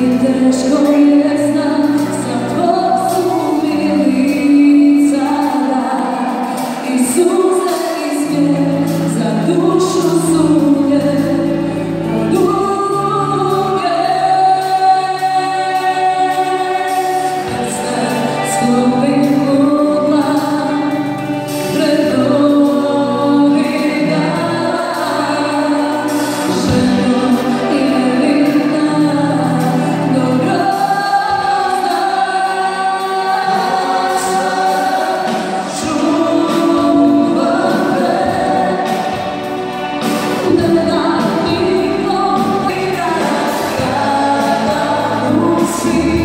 Ти йдеш, коли я знаю. see.